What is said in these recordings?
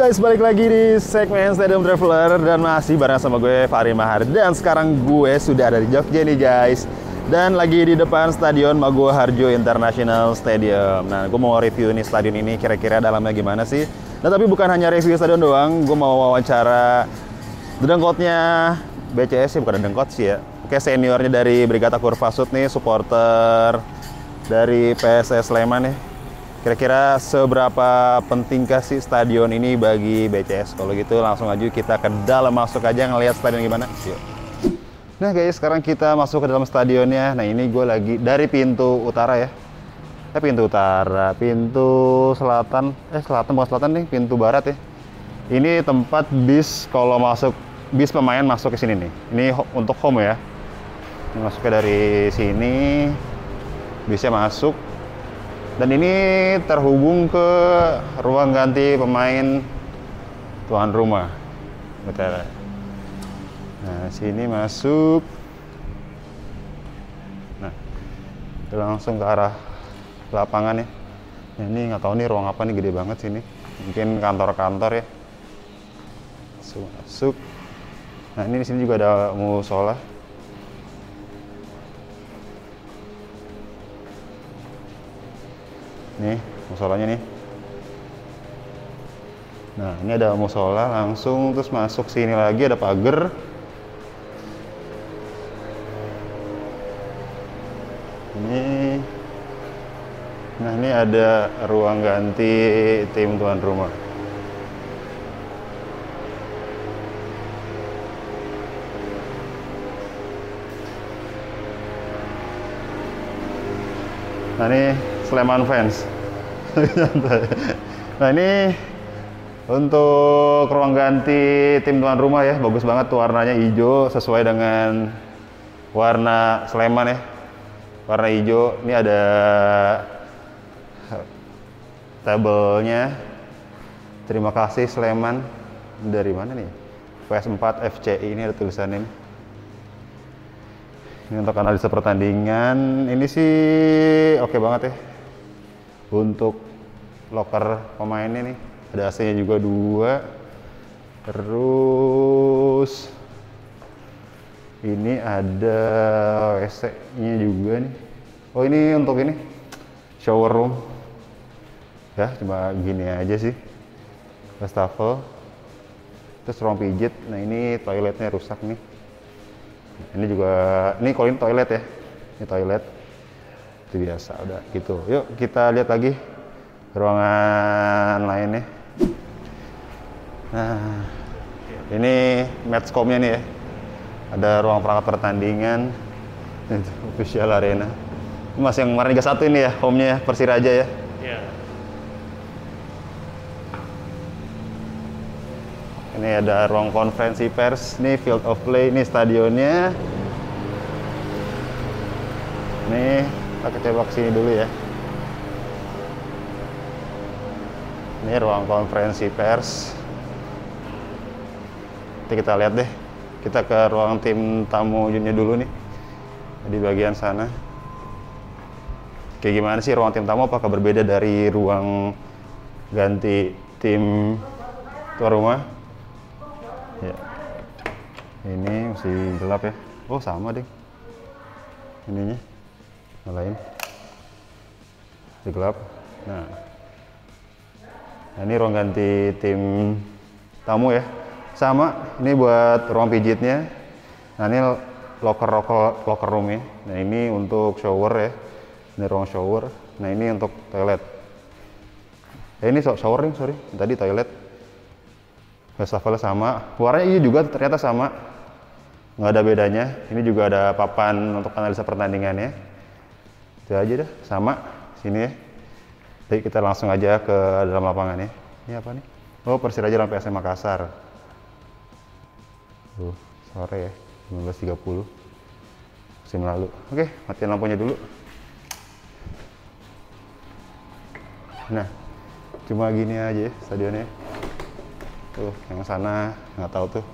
guys, balik lagi di segmen Stadium Traveler dan masih bareng sama gue Fahri Mahar dan sekarang gue sudah ada di Jogja nih guys dan lagi di depan Stadion Maguwo Harjo International Stadium. Nah, gue mau review nih stadion ini kira-kira dalamnya gimana sih? Nah, tapi bukan hanya review stadion doang, gue mau wawancara dedengkotnya BCS sih, bukan dedengkot sih ya. Oke, seniornya dari Brigata Kurvasut nih, supporter dari PSS Sleman nih. Kira-kira seberapa pentingkah sih stadion ini bagi BCS? Kalau gitu langsung aja kita ke dalam masuk aja ngelihat stadion gimana. Yuk. Nah guys, sekarang kita masuk ke dalam stadionnya. Nah ini gue lagi dari pintu utara ya. Eh pintu utara, pintu selatan. Eh selatan bukan selatan nih, pintu barat ya. Ini tempat bis kalau masuk bis pemain masuk ke sini nih. Ini untuk home ya. Ini masuknya dari sini. Bisnya masuk dan ini terhubung ke ruang ganti pemain tuan rumah. Bentar. Nah, sini masuk. Nah, langsung ke arah lapangan ya. Ini nggak tahu nih ruang apa nih gede banget sini. Mungkin kantor-kantor ya. Masuk, masuk. Nah, ini di sini juga ada musola. Nih musolanya nih. Nah ini ada musola langsung terus masuk sini lagi ada pagar. Ini. Nah ini ada ruang ganti tim tuan rumah. Nah ini Sleman fans. nah ini untuk ruang ganti tim tuan rumah ya, bagus banget tuh warnanya hijau sesuai dengan warna Sleman ya. Warna hijau. Ini ada tabelnya. Terima kasih Sleman. Dari mana nih? PS4 FCI ini ada tulisannya. Ini. Untuk analisa pertandingan. Ini sih oke okay banget ya untuk locker pemainnya nih ada AC nya juga dua. Terus ini ada WC nya juga nih. Oh ini untuk ini shower room. Ya cuma gini aja sih. Wastafel. Terus ruang pijit. Nah ini toiletnya rusak nih. Ini juga ini kalau ini toilet ya. Ini toilet itu biasa. Udah gitu. Yuk kita lihat lagi ruangan lainnya. Nah ini matchcomnya nih ya. Ada ruang perangkat pertandingan. Itu official arena. Ini masih yang kemarin Liga 1 ini ya home-nya ya Persiraja ya. Iya. ini ada ruang konferensi pers ini field of play ini stadionnya. Ini kita coba ke sini dulu ya. Ini ruang konferensi pers. Nanti kita lihat deh. Kita ke ruang tim tamu junior dulu nih. Di bagian sana. Kayak gimana sih ruang tim tamu? Apakah berbeda dari ruang ganti tim tuan rumah? Ya. Ini masih gelap ya. Oh sama deh. Ininya nyalain di gelap nah. Nah ini ruang ganti tim tamu ya. Sama ini buat ruang pijitnya. Nah ini locker locker locker room ya. Nah ini untuk shower ya. Ini ruang shower. Nah ini untuk toilet. Eh ini shower ring sorry. Tadi toilet. Wastafelnya sama. Warnanya ini juga ternyata sama. Nggak ada bedanya. Ini juga ada papan untuk analisa pertandingannya itu aja dah. Sama. Sini ya. Jadi kita langsung aja ke dalam lapangan ya. Ini apa nih? Oh Persiraja lawan PSM Makassar. Tuh, sore ya. 19.30 musim lalu. Oke matiin lampunya dulu. Nah cuma gini aja ya stadionnya. Tuh yang sana. Nggak tahu tuh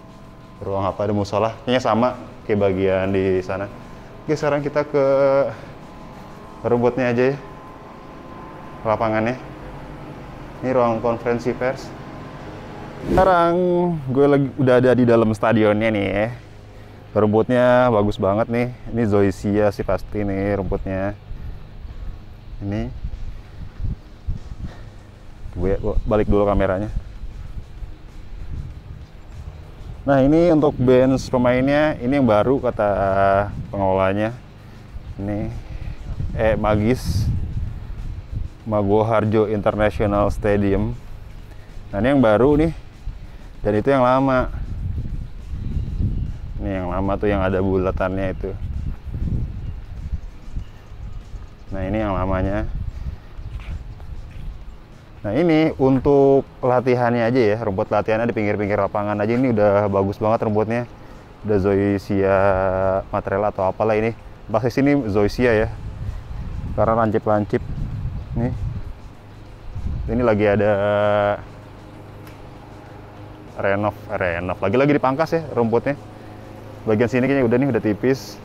ruang apa ada musola. Kayaknya sama kayak bagian di sana. Oke sekarang kita ke rumputnya aja ya lapangannya ini ruang konferensi pers Sekarang gue lagi udah ada di dalam stadionnya nih ya. Rumputnya bagus banget nih. Ini zoysia sih pasti nih rumputnya. Ini gue balik dulu kameranya. Nah ini untuk bench pemainnya ini yang baru kata pengelolanya. Ini eh Magis Mago Harjo International Stadium. Nah ini yang baru nih. Dan itu yang lama. Ini yang lama tuh yang ada bulatannya itu. Nah ini yang lamanya. Nah ini untuk latihannya aja ya. Rumput latihannya di pinggir-pinggir lapangan aja. Ini udah bagus banget rumputnya udah zoysia material atau apalah ini. Basis ini zoysia ya karena lancip-lancip. Nih. Ini lagi ada renov renov. Lagi-lagi dipangkas ya rumputnya. Bagian sini kayaknya udah nih udah tipis.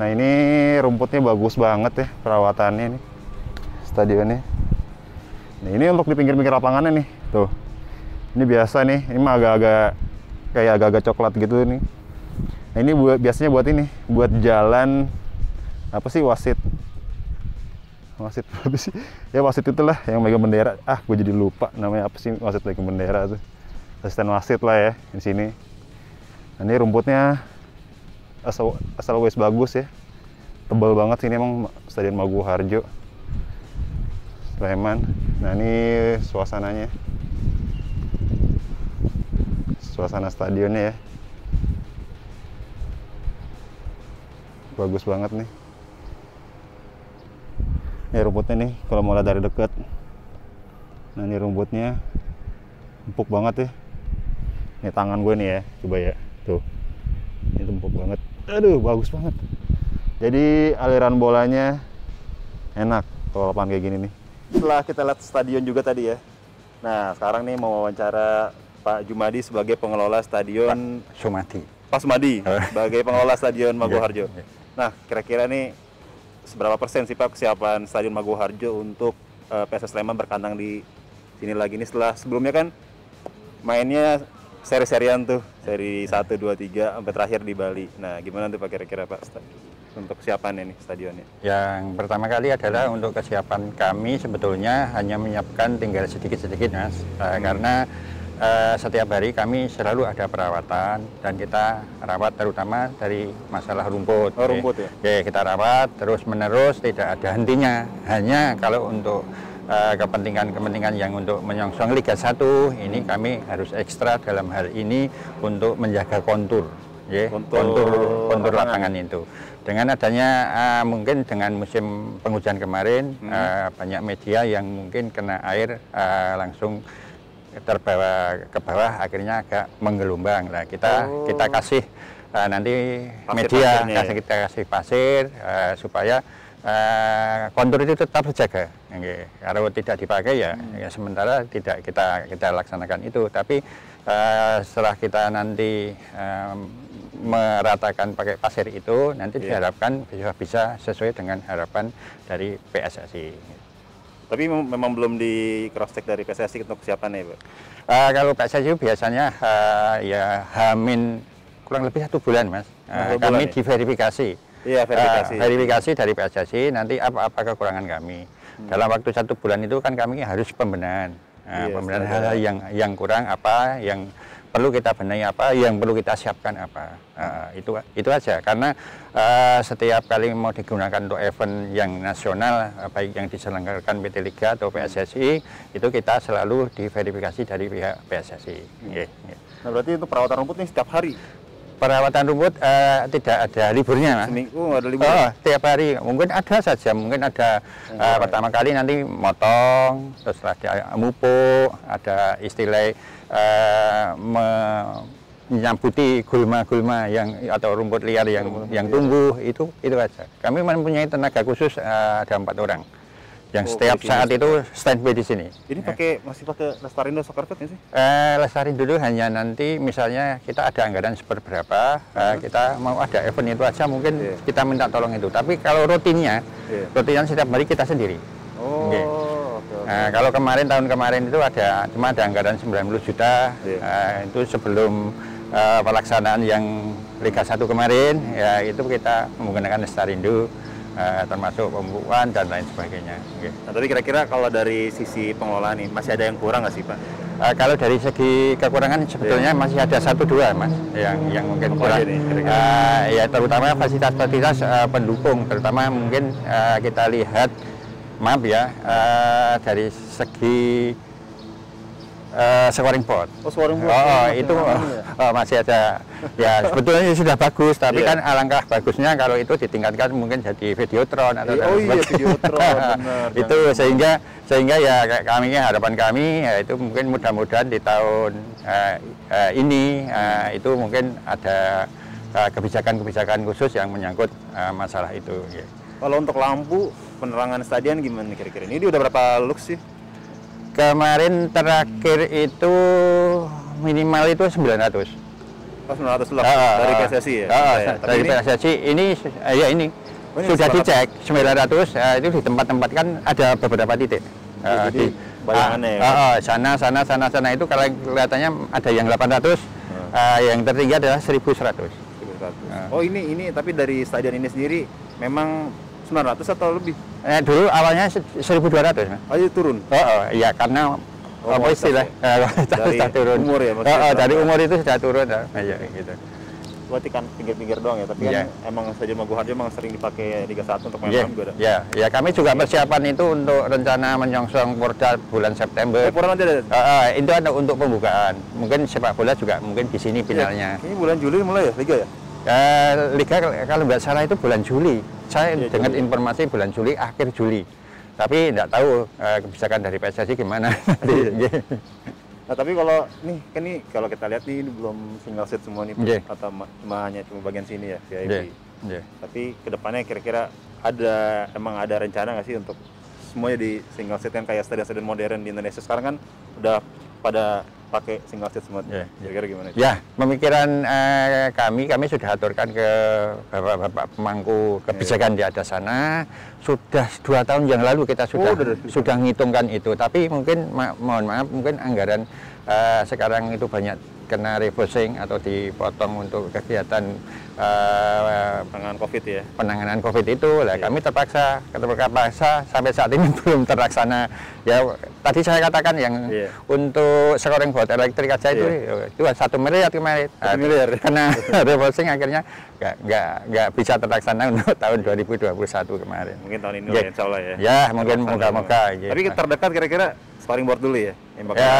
Nah ini rumputnya bagus banget ya perawatannya nih. Stadionnya. Nah ini untuk di pinggir-pinggir lapangannya nih. Tuh. Ini biasa nih ini mah agak-agak kayak agak-agak coklat gitu nih. Nah ini buat biasanya buat ini buat jalan apa sih wasit wasit apa sih ya wasit itulah yang megang bendera ah gue jadi lupa namanya apa sih wasit megang bendera tuh asisten wasit lah ya di sini. Nah, ini rumputnya asal asal wes bagus ya. Tebal banget sih ini emang Stadion Magu Harjo. Sleman. Nah, ini suasananya. Suasana stadionnya ya. Bagus banget nih. Ini rumputnya nih kalau mau lihat dari dekat. Nah, ini rumputnya. Empuk banget ya. Ini tangan gue nih ya coba ya. Tuh. Ini empuk banget. Aduh bagus banget. Jadi aliran bolanya enak kalau lapangan kayak gini nih. Setelah kita lihat stadion juga tadi ya. Nah sekarang nih mau wawancara Pak Jumadi sebagai pengelola stadion Pak Sumadi Pak Sumadi sebagai pengelola stadion Maguharjo. yeah, yeah. nah kira-kira nih seberapa persen sih Pak kesiapan stadion Maguharjo untuk uh, eh, PSS Sleman berkandang di sini lagi? Nih setelah sebelumnya kan mainnya seri-serian tuh seri 1, 2, 3 sampai terakhir di Bali. Nah gimana tuh Pak kira-kira Pak untuk kesiapan ini stadionnya? Yang pertama kali adalah untuk kesiapan kami sebetulnya hanya menyiapkan tinggal sedikit-sedikit Mas. Uh, karena uh, setiap hari kami selalu ada perawatan dan kita rawat terutama dari masalah rumput. Oh, rumput ya? ya kita rawat terus menerus tidak ada hentinya. Hanya kalau untuk Eh, kepentingan-kepentingan yang untuk menyongsong Liga 1 ini kami harus ekstra dalam hal ini untuk menjaga kontur ya kontur kontur, kontur lapangan. itu dengan adanya uh, mungkin dengan musim penghujan kemarin hmm. uh, banyak media yang mungkin kena air uh, langsung terbawa ke bawah akhirnya agak menggelombang nah kita oh. kita kasih uh, nanti pasir media kasih ya? kita kasih pasir uh, supaya uh, kontur itu tetap terjaga. Okay. Kalau tidak dipakai ya, hmm. ya sementara tidak kita kita laksanakan itu. Tapi uh, setelah kita nanti um, meratakan pakai pasir itu, nanti yeah. diharapkan bisa bisa sesuai dengan harapan dari PSSI. Tapi memang belum di cross check dari PSSI untuk kesiapan ya, Pak? Uh, kalau PSSI biasanya uh, ya hamin kurang lebih satu bulan, Mas. Uh, kami ya? diverifikasi Iya, verifikasi. Uh, verifikasi dari PSSI nanti apa-apa kekurangan kami. Hmm. Dalam waktu satu bulan itu kan kami harus pembenahan. Nah, iya, pembenahan hal-hal yang yang kurang apa, yang perlu kita benahi apa, yang perlu kita siapkan apa. Uh, itu itu aja. Karena uh, setiap kali mau digunakan untuk event yang nasional, baik yang diselenggarakan PT Liga atau PSSI, itu kita selalu diverifikasi dari pihak PSSI. Hmm. Yeah, yeah. Nah berarti itu perawatan rumput ini setiap hari? perawatan rumput uh, tidak ada liburnya mas. Seminggu ada libur. Oh, tiap hari. Mungkin ada saja. Mungkin ada uh, pertama kali nanti motong, terus ada mupuk, ada istilah uh, me menyambuti gulma-gulma yang atau rumput liar yang yang tumbuh itu itu aja. Kami mempunyai tenaga khusus uh, ada empat orang yang oh, setiap saat itu standby di sini. Ini ya. pakai masih pakai Lestarindo Soccer Fit sih? Eh, Lestarindo dulu hanya nanti misalnya kita ada anggaran seberapa, uh, uh kita mau ada event itu aja mungkin yeah. kita minta tolong itu. Tapi kalau rutinnya, yeah. rutinnya setiap hari kita sendiri. Oh, okay. Nah, kalau kemarin tahun kemarin itu ada cuma ada anggaran 90 juta. Iya. Nah, itu sebelum eh, pelaksanaan yang Liga 1 kemarin ya itu kita menggunakan Lestarindo eh, termasuk pembukuan dan lain sebagainya. Oke. Nah, tapi kira-kira kalau dari sisi pengelolaan nih masih ada yang kurang nggak sih Pak? Eh, kalau dari segi kekurangan sebetulnya masih ada satu dua mas yang yang mungkin Apa kurang. nih, kira-kira? Eh, ya terutama fasilitas-fasilitas eh, pendukung, terutama mungkin eh, kita lihat maaf ya eh, dari segi eh, scoring board. Oh, scoring board. Oh, Masih itu aman ya? oh, masih ada. Ya sebetulnya sudah bagus, tapi Iya. kan alangkah bagusnya kalau itu ditingkatkan mungkin jadi videotron atau Iya, oh iya, videotron, benar. itu Jangan- sehingga sehingga ya kami harapan kami ya itu mungkin mudah-mudahan di tahun eh, eh, ini eh, itu mungkin ada kebijakan-kebijakan khusus yang menyangkut eh, masalah itu. ya. Kalau untuk lampu penerangan stadion gimana kira-kira? Ini udah berapa lux sih? Kemarin terakhir itu minimal itu 900. Oh, 900 lux Ah, dari PSSI ya? Kita ya? Dari ini PSSI ini eh, ya ini Oh, ini sudah 900. dicek 900 eh, itu di tempat-tempat kan ada beberapa titik. Ya, Eh, jadi bayangannya ya, ah, ah, ah, sana sana sana sana itu kalau kelihatannya ada yang 800 Hmm. eh, yang tertinggi adalah 1100. 900. Ah. Oh ini ini tapi dari stadion ini sendiri memang 900 atau lebih? Eh, dulu awalnya se- 1200. Mas. Oh, ini turun. Oh, oh, iya karena Oh, apa istilah eh, Dari sudah turun. umur ya, maksudnya? Oh, oh, dari umur itu sudah turun. ah. Iya gitu. Berarti kan pinggir-pinggir doang ya, tapi Iya. kan emang stadion Magu Harjo emang sering dipakai Liga 1 untuk main Iya, malam juga ya, ya kami juga persiapan itu untuk rencana menyongsong Porda bulan September. Eh, Pura nanti ada. Ah, ah, itu ada untuk pembukaan. Mungkin sepak bola juga mungkin di sini finalnya. Ini bulan Juli mulai ya Liga ya? Eh, Liga kalau nggak salah itu bulan Juli. Saya Iya, dengar Juli. informasi bulan Juli akhir Juli. Tapi nggak tahu eh, kebijakan dari PSSI gimana. Iya. Nah tapi kalau nih kan nih kalau kita lihat nih ini belum single seat semua nih Iya. atau ma- cuma hanya cuma bagian sini ya VIP. Iya, iya. Tapi ke depannya kira-kira ada emang ada rencana nggak sih untuk semuanya di single seat kan kayak stadion-stadion modern di Indonesia sekarang kan udah pada pakai single seat semua. Iya, iya. Kira-kira gimana? Ya, pemikiran eh, kami, kami sudah aturkan ke bapak-bapak pemangku kebijakan di atas sana. Sudah dua tahun yang lalu kita sudah Oh, udah- sudah ngitungkan itu. Tapi mungkin ma- mohon maaf, mungkin anggaran eh, sekarang itu banyak kena refocusing atau dipotong untuk kegiatan eh, Tangan COVID ya. penanganan COVID itu, lah Iya. kami terpaksa, terpaksa sampai saat ini belum terlaksana. Ya tadi saya katakan yang Iya. untuk scoring buat elektrik aja itu Iya. itu satu miliar kemarin. Satu miliar. Karena revolving akhirnya nggak nggak nggak bisa terlaksana untuk tahun 2021 kemarin. Mungkin tahun ini Ya. lah insya Allah ya. Ya mungkin moga-moga. gitu. Tapi terdekat kira-kira sparring board dulu ya. Ya,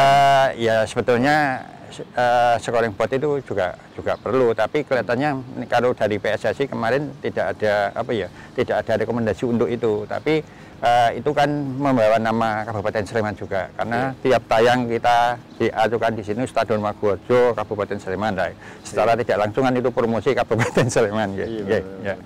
ya sebetulnya eh, scoring board itu juga juga perlu, tapi kelihatannya kalau dari PSSI kemarin tidak ada apa ya, tidak ada rekomendasi untuk itu. Tapi eh, itu kan membawa nama Kabupaten Sleman juga, karena tiap tayang kita diajukan di sini Stadion Maguwojo Kabupaten Sleman, lah. Secara tidak langsungan itu promosi Kabupaten Sleman, ya. Iya, ya, ya. benar.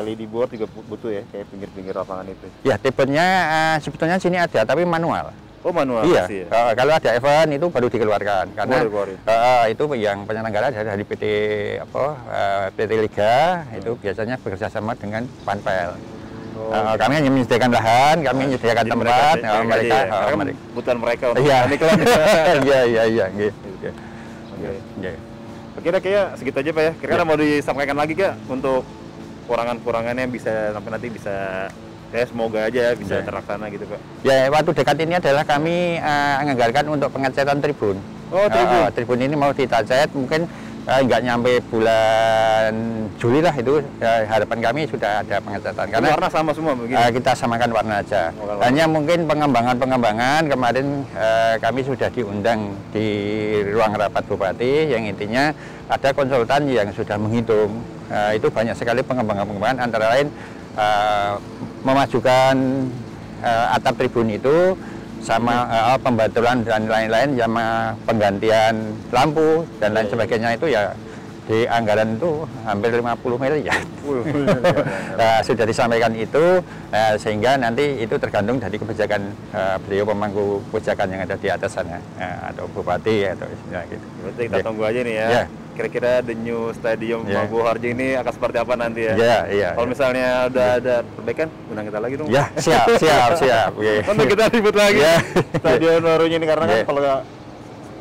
LED board juga bu- butuh ya, kayak pinggir-pinggir lapangan itu. Ya, tipenya eh, sebetulnya sini ada, tapi manual. Oh manual iya, ya. eh, kalau ada event itu baru dikeluarkan karena Baru dikeluarin. eh, itu yang penyelenggara dari, dari PT apa eh, PT Liga itu biasanya bekerja sama dengan Panpel. Oh, Eh, kami hanya menyediakan lahan, kami menyediakan Jadi tempat, mereka, eh, mereka, aja ya. eh, Karena kan mereka. kebutuhan mereka untuk Iya, iklan iklan. iya, iya, iya, gitu. Oke. Iya. Kira kayak segitu aja pak ya. Kira-kira mau disampaikan lagi kak untuk kurangan-kurangannya bisa sampai nanti bisa ya semoga aja bisa Iya. terlaksana gitu pak. Ya, waktu dekat ini adalah kami anggarkan untuk pengecatan tribun. Oh, tribun. Eh, tribun ini mau ditacat mungkin eh, nggak nyampe bulan Juli lah itu eh, harapan kami sudah ada pengecatan Karena warna sama semua begini. eh, kita samakan warna aja. Oh, Hanya mungkin pengembangan-pengembangan kemarin eh, kami sudah diundang di ruang rapat bupati yang intinya ada konsultan yang sudah menghitung Eh, itu banyak sekali pengembangan-pengembangan antara lain eh, memajukan eh, atap tribun itu sama eh, pembaturan dan lain-lain sama penggantian lampu dan lain Iya, iya. sebagainya itu ya di anggaran itu hampir 50 miliar. Wuh. Nah, sudah disampaikan itu eh, sehingga nanti itu tergantung dari kebijakan eh, beliau pemangku kebijakan yang ada di atas sana eh, atau bupati atau ya, gitu. Berarti kita Iya. tunggu aja nih ya. Ya. Kira-kira the new stadium Ya. Maguwo Harjo ini akan seperti apa nanti ya? Iya, iya. Kalau iya. misalnya udah ada perbaikan, undang kita lagi dong. Ya, siap, siap, siap. Iya. Kan kita ribut lagi Ya. stadion barunya ini karena kan Ya. kalau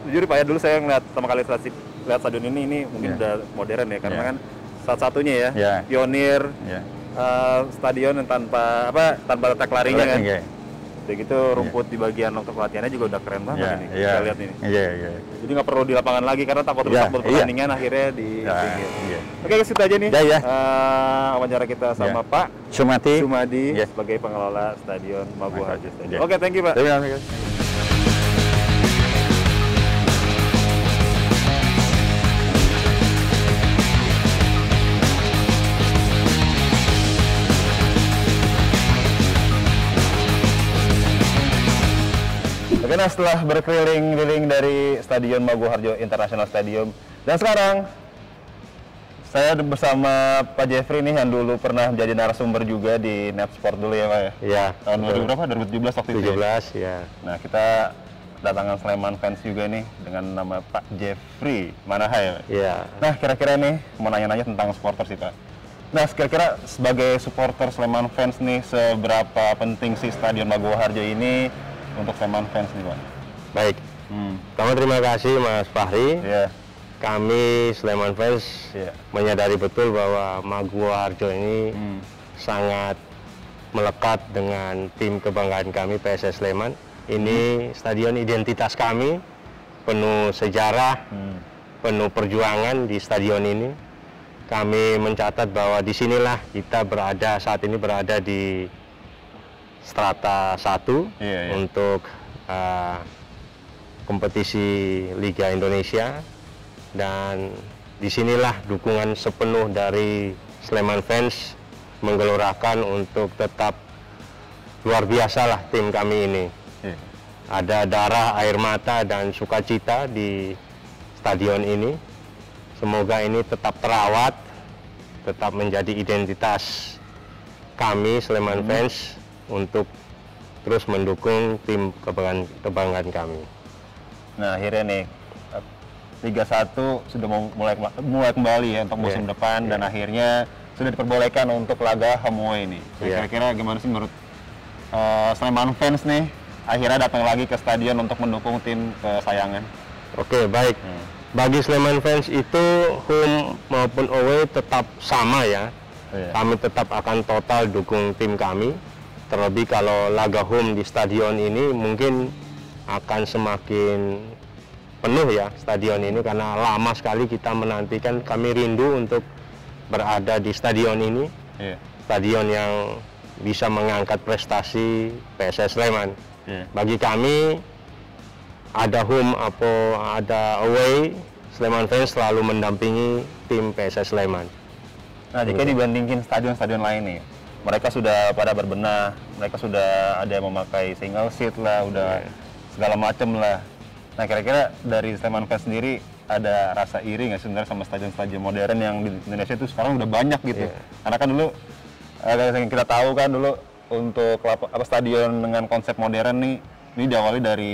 jujur Pak ya dulu saya ngeliat pertama kali lihat lihat stadion ini ini mungkin Ya. udah modern ya karena Ya. kan satu-satunya ya, Ya. pionir Ya. eh, stadion yang tanpa apa tanpa letak larinya kan. Iya. Udah gitu rumput di bagian untuk pelatihannya juga udah keren banget Iya, ini. iya. Kita lihat ini. Iya, iya. Jadi nggak perlu di lapangan lagi karena takut Iya, rusak iya. buat pertandingan akhirnya di Ya, pinggir. iya. Oke, ke situ aja nih. Ya, ya. Eh, wawancara kita sama Ya. Pak Sumati. Sumadi Ya. sebagai pengelola Stadion Harjo Stadium. ya. Oke, thank you, Pak. Terima kasih. Setelah berkeliling-keliling dari Stadion Maguwo Harjo International Stadium dan sekarang saya bersama Pak Jeffrey nih yang dulu pernah menjadi narasumber juga di Net Sport dulu ya Pak ya. Iya. Tahun betul. 2000 berapa? 2017 waktu itu. ya? 17 ya. Nah, kita datangan Sleman fans juga nih dengan nama Pak Jeffrey Manahai. ya? Iya. Nah, kira-kira nih mau nanya-nanya tentang supporter sih Pak. Nah, kira-kira sebagai supporter Sleman fans nih, seberapa penting sih Stadion Maguwo Harjo ini untuk Sleman fans nih Pak? Baik. Hmm. Pertama terima kasih Mas Fahri. Iya. Kami Sleman Fans Iya. menyadari betul bahwa Maguwo Harjo ini Hmm. sangat melekat dengan tim kebanggaan kami PSS Sleman. Ini stadion identitas kami, penuh sejarah, Hmm. penuh perjuangan di stadion ini. Kami mencatat bahwa di sinilah kita berada saat ini berada di strata 1 Iya, iya. untuk uh, kompetisi Liga Indonesia dan di sinilah dukungan sepenuh dari Sleman fans menggelorakan untuk tetap luar biasa lah tim kami ini. Iya. Ada darah, air mata, dan sukacita di stadion ini. Semoga ini tetap terawat, tetap menjadi identitas kami Sleman Fans untuk terus mendukung tim kebanggaan, kebanggaan kami. Nah, akhirnya nih Liga 1 sudah mulai mulai kembali ya untuk musim Iya, depan dan akhirnya sudah diperbolehkan untuk laga home away nih. Nah, Iya. Kira-kira gimana sih menurut eh, Sleman fans nih akhirnya datang lagi ke stadion untuk mendukung tim kesayangan? Oke, baik. Bagi Sleman Fans itu home maupun away tetap sama ya. Iya. Kami tetap akan total dukung tim kami. Terlebih kalau laga home di stadion ini mungkin akan semakin penuh ya stadion ini karena lama sekali kita menantikan kami rindu untuk berada di stadion ini. Iya. Stadion yang bisa mengangkat prestasi PSS Sleman. Iya. Bagi kami ada home atau ada away, Sleman fans selalu mendampingi tim PSS Sleman. Nah, jika dibandingin stadion-stadion lain nih, mereka sudah pada berbenah, mereka sudah ada yang memakai single seat lah, udah segala macem lah. Nah, kira-kira dari Sleman Fans sendiri ada rasa iri nggak sebenarnya sama stadion-stadion modern yang di Indonesia itu sekarang udah banyak gitu? Iya. Karena kan dulu, eh, yang kita tahu kan dulu untuk apa stadion dengan konsep modern nih, ini diawali dari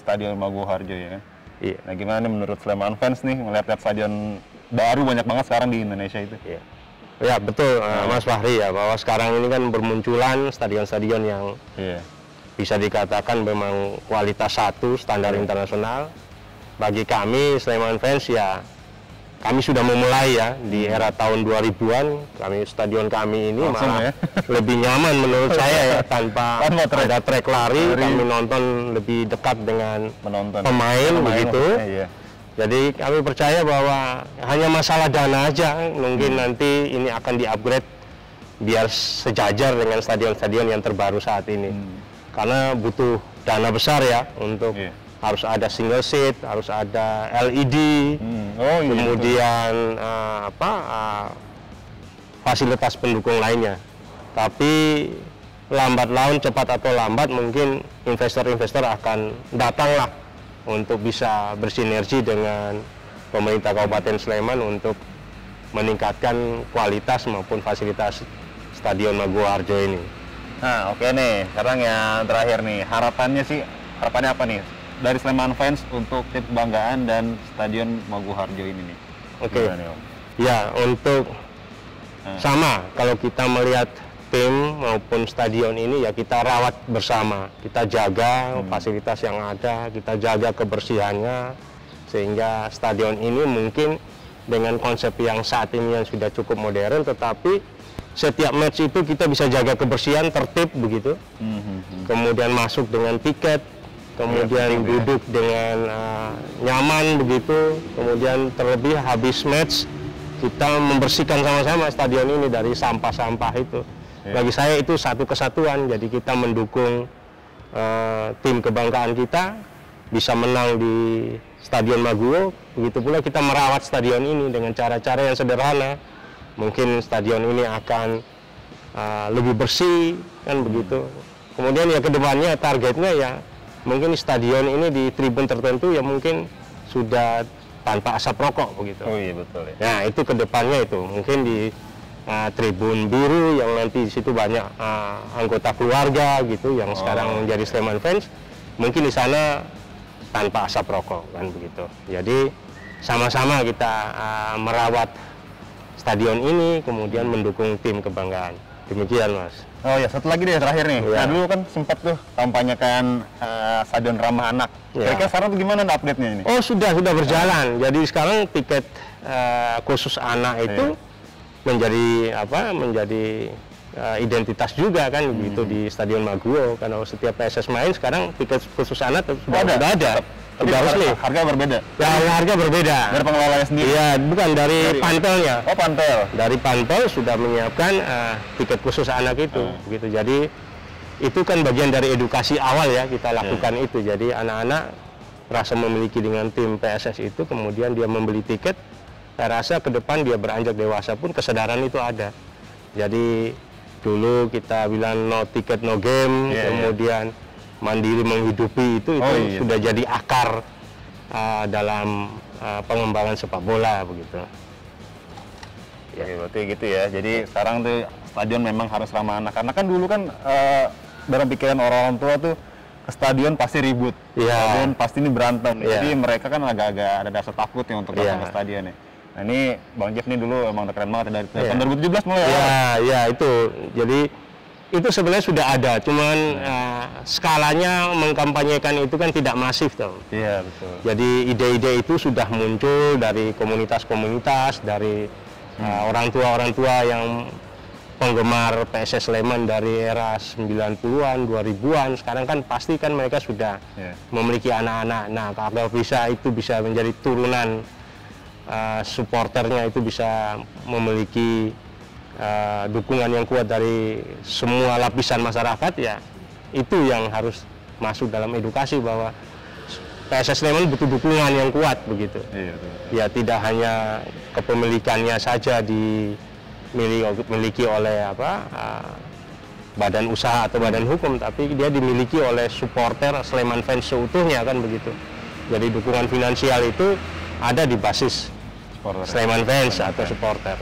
Stadion Maguwo Harjo ya kan? Iya. Nah, gimana nih menurut Sleman Fans nih melihat stadion baru banyak banget sekarang di Indonesia itu? Ya, ya betul eh, Mas Fahri ya bahwa sekarang ini kan bermunculan stadion-stadion yang Iya. bisa dikatakan memang kualitas satu standar internasional. Bagi kami Sleman fans ya kami sudah memulai ya di era tahun 2000-an kami stadion kami ini Langsung malah ya? lebih nyaman menurut saya ya tanpa Tanpa trek. ada trek lari, Lari. kami nonton lebih dekat dengan menonton Pemain begitu. iya. Jadi kami percaya bahwa hanya masalah dana aja mungkin Hmm. nanti ini akan di-upgrade biar sejajar dengan stadion-stadion yang terbaru saat ini. Karena butuh dana besar ya untuk Hmm. Iya. harus ada single seat, harus ada LED, Hmm. oh iya kemudian eh, apa eh, fasilitas pendukung lainnya. Tapi lambat laun cepat atau lambat mungkin investor-investor akan datanglah untuk bisa bersinergi dengan pemerintah Kabupaten Sleman untuk meningkatkan kualitas maupun fasilitas Stadion Maguwo Harjo ini. Nah, oke nih. Sekarang yang terakhir nih, harapannya sih harapannya apa nih dari Sleman fans untuk tim kebanggaan dan Stadion Maguwo Harjo ini nih? Oke. Nih, Om? Ya, untuk Hmm. sama kalau kita melihat tim maupun stadion ini ya kita rawat bersama. Kita jaga Hmm. fasilitas yang ada, kita jaga kebersihannya sehingga stadion ini mungkin dengan konsep yang saat ini yang sudah cukup modern tetapi setiap match itu kita bisa jaga kebersihan tertib begitu. Hmm, hmm, hmm. kemudian masuk dengan tiket, kemudian ya. duduk dengan uh, nyaman begitu, kemudian terlebih habis match kita membersihkan sama-sama stadion ini dari sampah-sampah itu. Ya. Bagi saya itu satu kesatuan, jadi kita mendukung uh, tim kebanggaan kita bisa menang di Stadion Maguwo, begitu pula kita merawat stadion ini dengan cara-cara yang sederhana. Mungkin stadion ini akan uh, lebih bersih kan begitu. Kemudian ya ke depannya targetnya ya mungkin stadion ini di tribun tertentu ya mungkin sudah tanpa asap rokok begitu. Oh iya betul ya. Nah itu ke depannya itu mungkin di uh, tribun biru yang nanti di situ banyak uh, anggota keluarga gitu yang sekarang menjadi Sleman fans mungkin di sana tanpa asap rokok kan begitu. Jadi sama-sama kita uh, merawat stadion ini kemudian mendukung tim kebanggaan. Demikian mas. Oh ya, satu lagi deh terakhir nih. Iya. Nah dulu kan sempat tuh kampanyekan eh, stadion ramah anak. Iya. Kira-kira sekarang tuh gimana update-nya ini? Oh sudah sudah berjalan. Jadi sekarang tiket uh, khusus anak itu menjadi apa? Menjadi uh, identitas juga kan begitu di Stadion Maguwo. Karena setiap PSS main sekarang tiket khusus anak sudah ada? sudah ada. Tapi Sudah harga, harga berbeda. Ya harga berbeda. Dari pengelolanya sendiri. Iya bukan dari, Dari- pantelnya. Oh pantel. Dari pantel sudah menyiapkan uh, tiket khusus anak itu, Hmm. gitu. Jadi itu kan bagian dari edukasi awal ya kita lakukan Iya. itu. Jadi anak-anak rasa memiliki dengan tim PSS itu, kemudian dia membeli tiket. Saya rasa ke depan dia beranjak dewasa pun kesadaran itu ada. Jadi dulu kita bilang no tiket no game, Iya, iya. kemudian mandiri menghidupi itu itu Oh, iya. sudah jadi akar uh, dalam uh, pengembangan sepak bola begitu. Ya. berarti gitu ya. Jadi sekarang tuh stadion memang harus ramah anak. Karena kan dulu kan eh, dalam pikiran orang-orang tua tuh ke stadion pasti ribut. Iya. Stadion pasti ini berantem. Iya. Jadi mereka kan agak-agak ada rasa takut ya untuk datang Iya. ke stadion ya. Nah ini Bang Jeff nih dulu emang udah keren banget dari Iya. tahun 2017 mulai ya. Ya, ya itu. Jadi itu sebenarnya sudah ada, cuman uh, skalanya mengkampanyekan itu kan tidak masif tuh. Iya betul. Jadi ide-ide itu sudah muncul dari komunitas-komunitas, dari uh, orang tua-orang tua yang penggemar PSS Sleman dari era 90-an, 2000-an. Sekarang kan pasti kan mereka sudah Iya. memiliki anak-anak. Nah, kalau bisa itu bisa menjadi turunan uh, supporternya itu bisa memiliki uh, dukungan yang kuat dari semua lapisan masyarakat ya itu yang harus masuk dalam edukasi bahwa PSS Sleman butuh dukungan yang kuat begitu Iya betul. ya tidak hanya kepemilikannya saja dimiliki oleh apa uh, badan usaha atau badan hukum tapi dia dimiliki oleh supporter Sleman fans seutuhnya kan begitu jadi dukungan finansial itu ada di basis Supporter. Sleman fans atau supporter.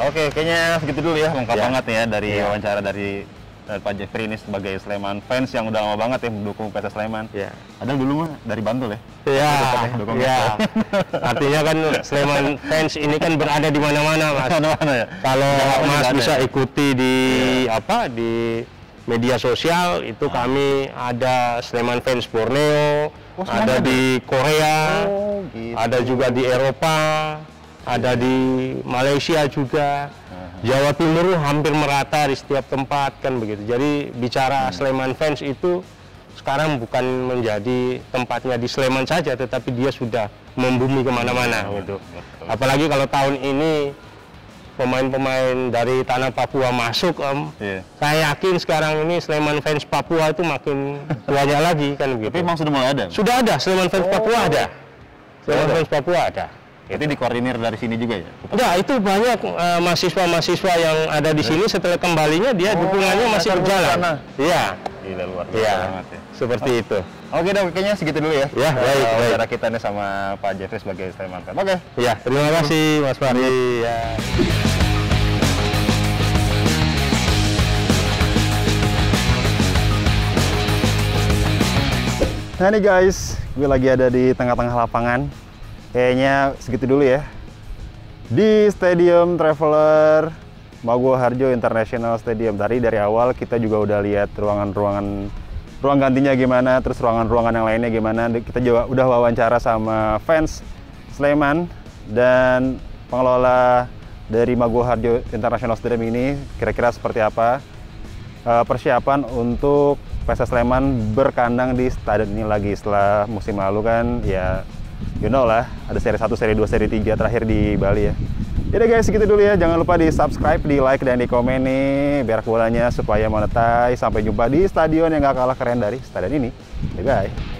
Oke, kayaknya segitu dulu ya, lengkap Ya. banget ya dari Ya. wawancara dari, dari Pak Jeffrey ini sebagai Sleman fans yang udah lama banget ya mendukung PT Sleman. ya Ada dulu mah dari Bantul ya. Ya, Tetap ya, dukung ya. kita. Artinya kan Sleman fans ini kan berada di mana-mana, Mas. Mana-mana ya. Kalau juga Mas bisa ya? ikuti di apa di media sosial itu Ah. kami ada Sleman fans Borneo, Oh, ada di Korea, Oh, gitu. ada juga di Eropa, ada di Malaysia juga. Jawa Timur hampir merata di setiap tempat kan begitu. Jadi bicara Hmm. Sleman fans itu sekarang bukan menjadi tempatnya di Sleman saja, tetapi dia sudah membumi ke mana-mana gitu. Apalagi kalau tahun ini pemain-pemain dari tanah Papua masuk, Om. Iya. Saya yakin sekarang ini Sleman fans Papua itu makin banyak lagi kan Tapi begitu. emang sudah mulai ada. Sudah ada Sleman fans Papua ada. Sleman ada? fans Papua ada. Berarti dikoordinir dari sini juga ya. Enggak, itu banyak eh, mahasiswa-mahasiswa yang ada di sini setelah kembalinya dia Oh, dukungannya masih berjalan. Iya. Gila luar biasa Iya. banget ya. Seperti itu. Oke dong, kayaknya segitu dulu ya. Ya, baik, baik. Wawancara kita nih sama Pak Jeffrey sebagai Sleman fan. Oke. Ya, terima kasih Mas Fahri. Ya. Nah nih guys, gue lagi ada di tengah-tengah lapangan. Kayaknya segitu dulu ya di Stadium Traveler Maguwo Harjo International Stadium. Tadi dari awal kita juga udah lihat ruangan-ruangan ruang gantinya gimana, terus ruangan-ruangan yang lainnya gimana. Kita juga udah wawancara sama fans Sleman dan pengelola dari Maguwo Harjo International Stadium ini kira-kira seperti apa uh, persiapan untuk PSS Sleman berkandang di stadion ini lagi setelah musim lalu kan ya you know lah ada seri 1, seri 2, seri 3 terakhir di Bali ya. Yaudah guys, segitu dulu ya. Jangan lupa di subscribe, di like, dan di komen nih. Biar bolanya supaya monetize. Sampai jumpa di stadion yang gak kalah keren dari stadion ini. Bye-bye.